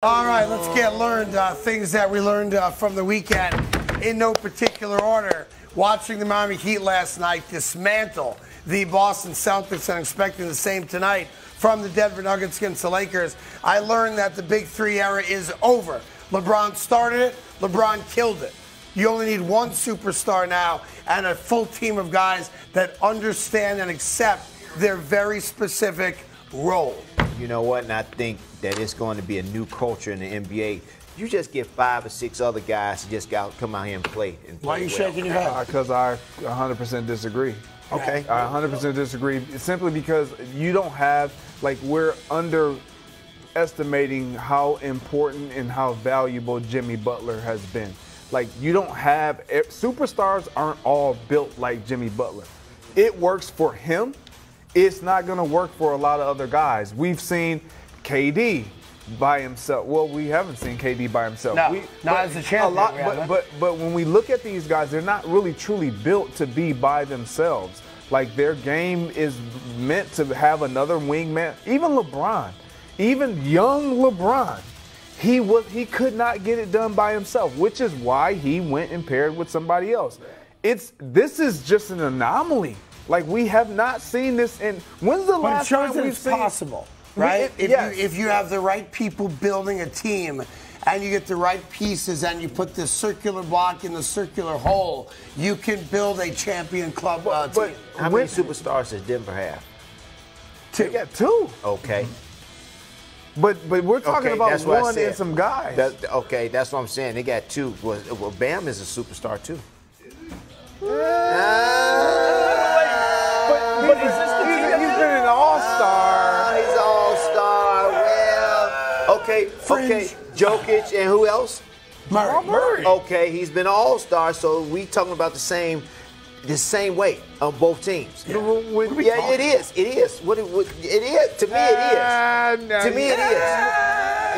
All right, let's get learned uh, things that we learned uh, from the weekend in no particular order. Watching the Miami Heat last night dismantle the Boston Celtics and expecting the same tonight from the Denver Nuggets against the Lakers. I learned that the Big Three era is over. LeBron started it, LeBron killed it. You only need one superstar now and a full team of guys that understand and accept their very specific role. You know what? And I think that it's going to be a new culture in the NBA. You just get five or six other guys to just go, come out here and play. And Why are you well. shaking your head? Uh, because I 100% disagree. Okay. I 100% disagree. Simply because you don't have, like, we're underestimating how important and how valuable Jimmy Butler has been. Like, you don't have, superstars aren't all built like Jimmy Butler. It works for him, it's not going to work for a lot of other guys. We've seen KD by himself. Well, we haven't seen KD by himself. No, we, not as a champion, lot, we but, but but when we look at these guys, they're not really truly built to be by themselves. Like their game is meant to have another wingman. Even LeBron, even young LeBron, he was he could not get it done by himself, which is why he went and paired with somebody else. It's this is just an anomaly. Like we have not seen this in. When's the But it last shows time that we've it's seen? possible, We- right? it- if, yes. you, if you have the right people building a team and you get the right pieces and you put the circular block in the circular hole, you can build a champion club uh, but team. How many superstars does Denver have? They got two. Okay. But but we're talking Okay, about that's what I one and some guys. That- okay, that's what I'm saying. They got two. Well, well Bam is a superstar too. but, an all-star. Ah, he's all star. Well, okay, okay. Jokic and who else? Murray. Murray. Okay, he's been all star. So we talking about the same, the same weight on both teams. Yeah, when- Yeah, it is. It is. What it, what, it is. To me, it is. Ah, no, To me, it is.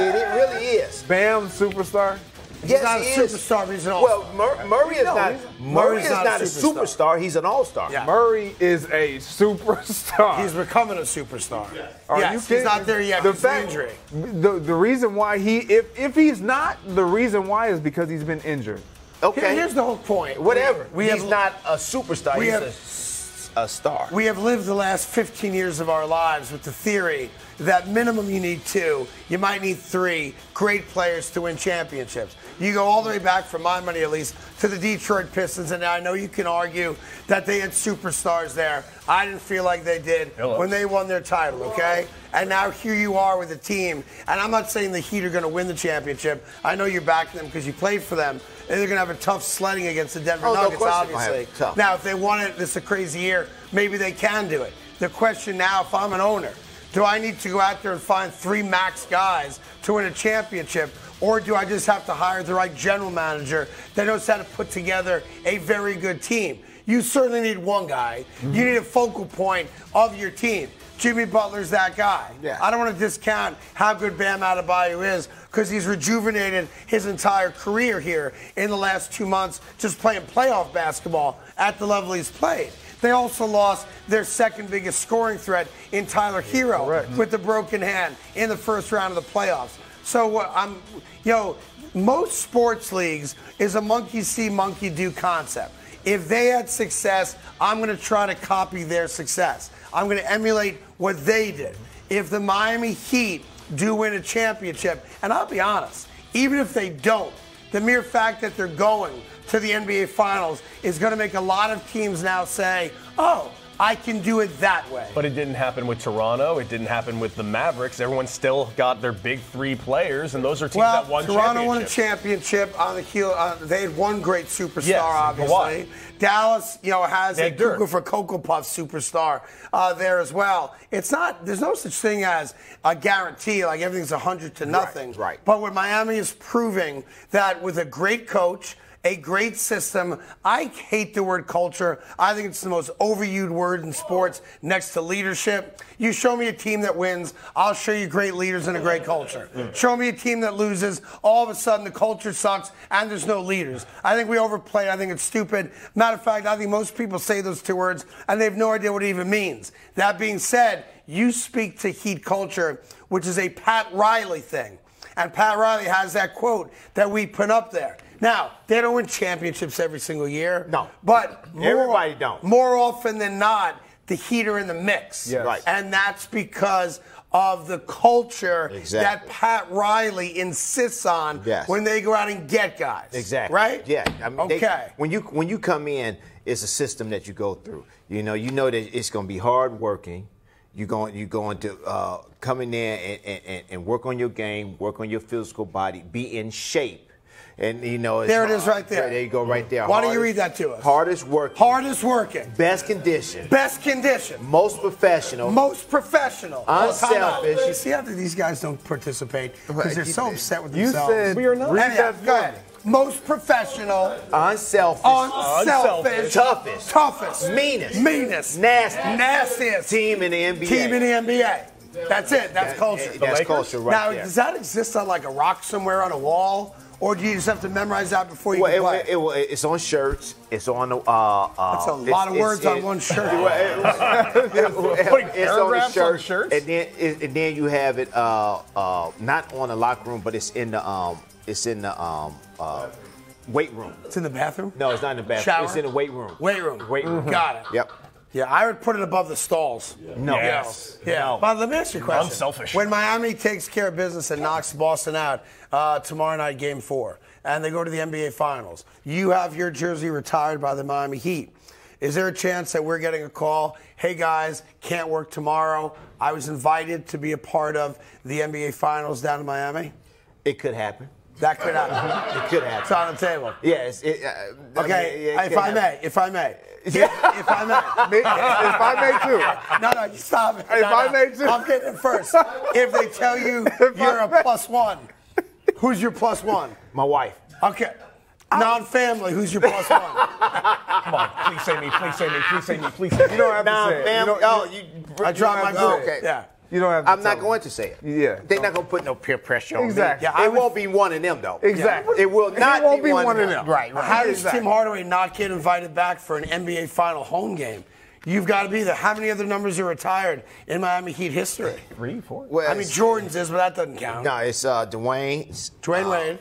It, it really is. Bam, superstar. Yes, not he is. superstar, but he's an Well, all-star. Mur- Murray is No, not. he's- Murray is not not a a superstar. superstar. He's an all-star. Yeah. Murray is a superstar. He's becoming a superstar. Are yes, you he's not there yet. The fact, injury. the the reason why he if if he's not, the reason why is because he's been injured. Okay. Here- here's the whole point. Whatever. We he's have, not a superstar. we he's have- a s- a, star. We have lived the last 15 years of our lives with the theory that minimum you need two, you might need three great players to win championships. You go all the way back, for my money at least, to the Detroit Pistons, and I know you can argue that they had superstars there. I didn't feel like they did when they won their title, okay? And now here you are with a team, and I'm not saying the Heat are going to win the championship. I know you're backing them because you played for them. They're going to have a tough sledding against the Denver Oh, no Nuggets, question they're have obviously. Now, if they want it, this is a crazy year, maybe they can do it. The question now, if I'm an owner, do I need to go out there and find three max guys to win a championship? Or do I just have to hire the right general manager that knows how to put together a very good team? You certainly need one guy. You mm-hmm. need a focal point of your team. Jimmy Butler's that guy. Yeah. I don't want to discount how good Bam Adebayo is because he's rejuvenated his entire career here in the last two months just playing playoff basketball at the level he's played. They also lost their second biggest scoring threat in Tyler Herro Correct. with the broken hand in the first round of the playoffs. So what I'm, you know, most sports leagues is a monkey see, monkey do concept. If they had success, I'm going to try to copy their success. I'm going to emulate what they did. If the Miami Heat do win a championship, and I'll be honest, even if they don't, the mere fact that they're going to the NBA Finals is going to make a lot of teams now say, oh, I can do it that way. But it didn't happen with Toronto. It didn't happen with the Mavericks. Everyone still got their big three players, and those are teams Well, that won Toronto won a championship on the heel. Uh, they had one great superstar, Yes, obviously. Dallas, you know, has They a Cuckoo for Cocoa Puff superstar uh, there as well. It's not. There's no such thing as a guarantee. Like everything's hundred to nothing. right. But what Miami is proving that with a great coach. A great system. I hate the word culture. I think it's the most overused word in sports next to leadership. You show me a team that wins, I'll show you great leaders and a great culture. Show me a team that loses, all of a sudden the culture sucks and there's no leaders. I think we overplay. I think it's stupid. Matter of fact, I think most people say those two words and they have no idea what it even means. That being said, you speak to heat culture, which is a Pat Riley thing. And Pat Riley has that quote that we put up there. Now, they don't win championships every single year. No. But more, Everybody don't. More often than not, the Heat are in the mix. Yes. Right. And that's because of the culture that Pat Riley insists on Yes. when they go out and get guys. Exactly. Right? Yeah. I mean, they- okay. when you when you come in, it's a system that you go through. You know, you know that it's going to be hard working. You're going you're going to uh, come in there and, and, and work on your game, work on your physical body, be in shape. And you know, it's There it is right there. There you go, right there. Why don't you read that to us? Hardest working, Hardest working, best condition, best condition, most professional, most professional, Unselfish. You see how these guys don't participate because they're so upset with themselves. You said We are not. read that go ahead. Most professional, unselfish, unselfish, toughest, toughest, meanest, meanest, nasty, nastiest team in the NBA. team in the NBA. That's it. That's culture. That's culture right now, there. does that exist on like a rock somewhere on a wall, or do you just have to memorize that before you Well, can it, play? it, it, it's on shirts. It's on the. Uh, uh, That's a lot of it's- words on one shirt. Putting it's on the paragraphs on shirt, shirts? and then it, and then you have it uh, uh, not on the locker room, but it's in the um, it's in the um, uh, weight room. It's in the bathroom. No, it's not in the bathroom. Shower? It's in the weight room. Weight room. Weight room. Got it. Yep. Yeah, I would put it above the stalls. No. Yes. Yeah. No. But let me ask you a question. Unselfish. When Miami takes care of business and knocks Boston out uh, tomorrow night, game four, and they go to the NBA Finals, you have your jersey retired by the Miami Heat. Is there a chance that we're getting a call? Hey guys, can't work tomorrow. I was invited to be a part of the NBA Finals down in Miami. It could happen. That could happen. It could happen. it's happen. on the table. Yes. It, uh, I Okay, mean, it if I happen. may, if I may, if, if I may. Me- if I may too. No, no, you stop it. If No, I no. may too. I'm getting it first. If they tell you you're a plus one, who's your plus one? My wife. Okay. Non-family, who's your plus one? Come on, please say me, please say me, please say me, please say me. You don't have Nah, to say it. fam. You don't, oh, you, you, I dropped my have group. Okay. Yeah. You don't have to I'm not tell going to say it. Yeah. They're not going to put no peer pressure on Exactly. me. Yeah, I it would- won't be one of them, though. Exactly. It will not It won't be, be one, one of of them. them. Right. How does Exactly. Tim Hardaway not get invited back for an NBA Final home game? You've got to be there. How many other numbers are retired in Miami Heat history? Three, four. Well, I mean, Jordan's is, but that doesn't count. No, it's uh, Dwayne, Dwayne uh, Wade,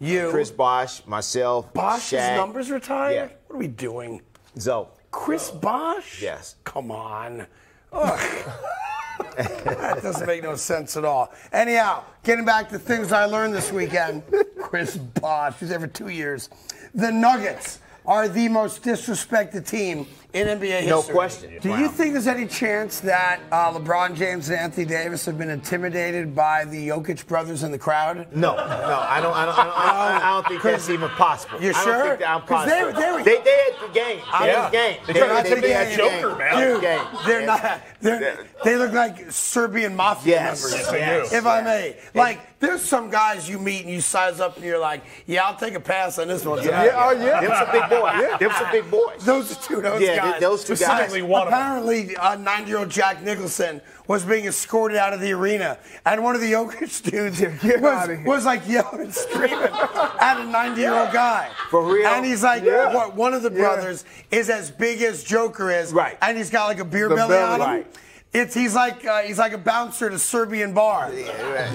you, Chris Bosh, myself, Bosh's Shaq. numbers retired. Yeah. What are we doing? Zo. Chris Bosh? Yes. Come on. That doesn't make no sense at all. Anyhow, getting back to things I learned this weekend. Chris Bosh, he's there for two years. The Nuggets are the most disrespected team in NBA history. No question. Do you think there's any chance that uh, LeBron James and Anthony Davis have been intimidated by the Jokic brothers in the crowd? No, no, I don't. I don't. I don't, I don't, I don't think that's even possible. You I sure? think that I'm 'Cause they- possible. they were- they, they at the game. They Yeah. the game. They tried to they- intimidate they at that the Joker, game. man. They at the Dude, game. they're not. They're, they look like Serbian mafia Yes. members. Yes, they do. If I may, like, there's some guys you meet and you size up and you're like, yeah, I'll take a pass on this one. tonight." Yeah, oh, yeah. Them some big boys. Them some big boys. Those are two, those Yeah, guys. th- those two guys. Specifically one of them. Apparently, uh, 90-year-old Jack Nicholson was being escorted out of the arena, and one of the Jokic dudes get was, was like yelling and screaming at a 90-year-old guy. For real? And he's like, Yeah. what, one of the brothers is as big as Joker is, Right. And he's got like a beer The belly, belly, on him. right. It's he's like uh, he's like a bouncer at a Serbian bar.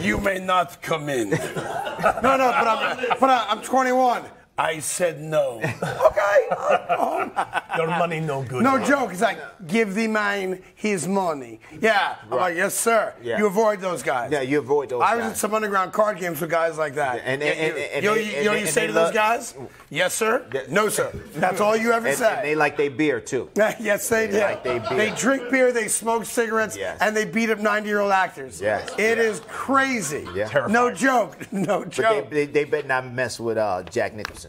You may not come in. no, no, but I'm but I'm 21. I said no. okay. Your money no good. No joke. He's like, give the man his money. Yeah. I'm like, yes, sir. Yeah. You avoid those guys. Yeah, you avoid those guys. I was guys. at some underground card games with guys like that. And- and- Yeah, and- you, and you know, they- you, know you say to those guys? Yes, sir. Yeah. No, sir. That's all you ever say. they like their beer too. yes, they do. like they beer. drink beer, they smoke cigarettes, Yes. and they beat up 90 year old actors. Yes. It is crazy. Yeah. No joke. No joke. they, they, they better not mess with uh, Jack Nicholson.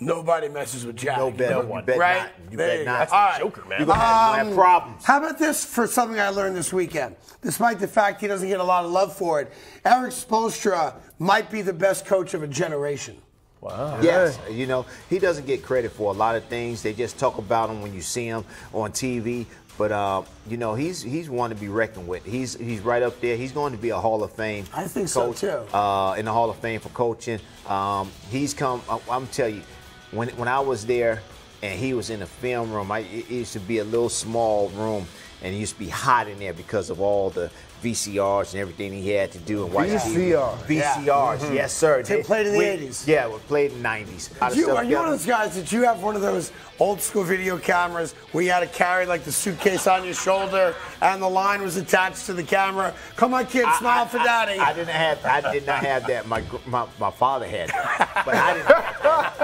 Nobody messes with Jack. No better. one. You better Right? not. You There better you go. not. That's the All right. Joker, man. You're gonna have, Um, have problems. How about this for something I learned this weekend? Despite the fact he doesn't get a lot of love for it, Erik Spoelstra might be the best coach of a generation. Wow. Yes, you know he doesn't get credit for a lot of things. They just talk about him when you see him on TV. But uh, you know he's he's one to be reckoned with. He's he's right up there. He's going to be a Hall of Fame. I think so, too. Uh, in the Hall of Fame for coaching. Um, he's come. I, I'm telling you, when when I was there and he was in the film room, I, it used to be a little small room. And it used to be hot in there because of all the VCRs and everything he had to do and watch. VCR. VCRs, yes sir. They played in the we- 80s. Yeah, we played in the 90s. A lot You, are you one of those guys that you have one of those old school video cameras where you had to carry like the suitcase on your shoulder and the line was attached to the camera? Come on, kid, smile for daddy. I, didn't have. I did not have that. My my, my father had, that. but I didn't.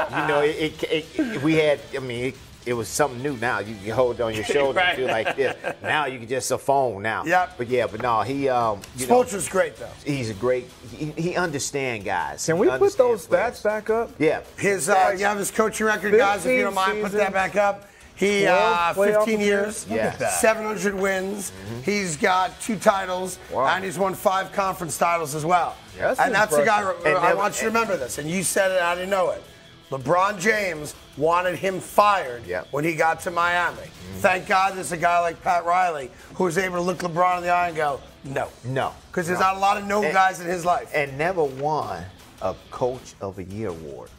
You know, it, it, it, we had. I mean, it, it was something new. Now you can hold it on your shoulder and feel like this. Now you can just a phone now. Yep. But yeah, but no, he um. You know, Spoelstra's great though. he's a great. He, he understand guys. Can He we put those players. stats back up? Yeah. His, uh, you have his coaching record, guys. If you don't 15 mind, put that back up. He uh, 15 years, Look at that. 700 wins. He's got two titles, Wow. and he's won five conference titles as well. That's and that's the guy. And I never- want you to remember this, and you said it. I didn't know it. LeBron James wanted him fired Yep. when he got to Miami. Mm. Thank God there's a guy like Pat Riley who was able to look LeBron in the eye and go, no. No. Because there's No. not a lot of no And- guys in his life. And never won a Coach of the Year award.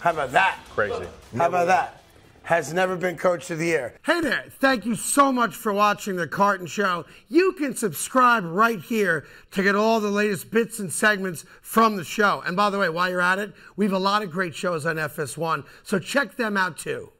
How about that? Crazy. How about that? Has never been coach of the year. Hey there, thank you so much for watching The Carton Show. You can subscribe right here to get all the latest bits and segments from the show. And by the way, while you're at it, we have a lot of great shows on FS1, so check them out too.